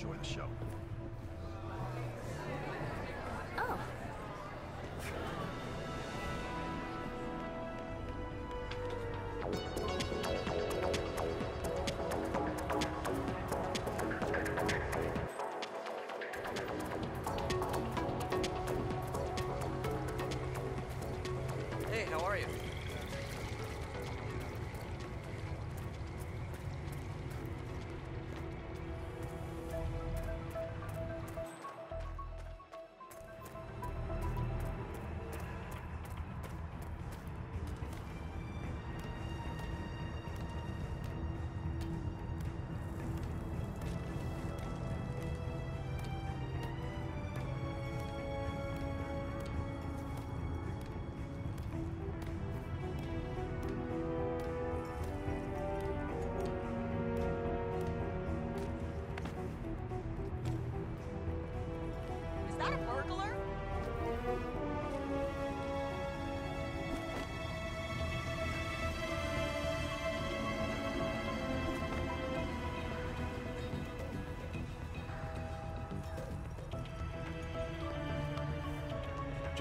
sir. Enjoy the show. Oh. Hey, how are you?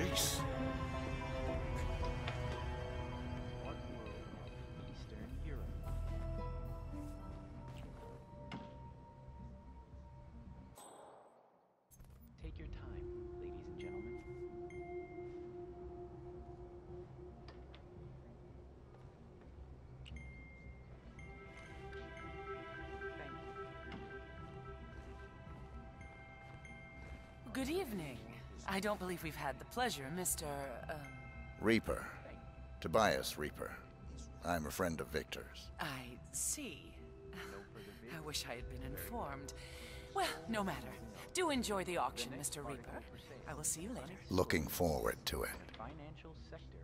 Jeez. What world of Eastern Europe? Take your time, ladies and gentlemen. Thank you. Good evening. I don't believe we've had the pleasure, Mr. Um, Rieper. Tobias Rieper. I'm a friend of Viktor's. I see. I wish I had been informed. Well, no matter. Do enjoy the auction, Mr. Rieper. I will see you later. Looking forward to it. Financial sector.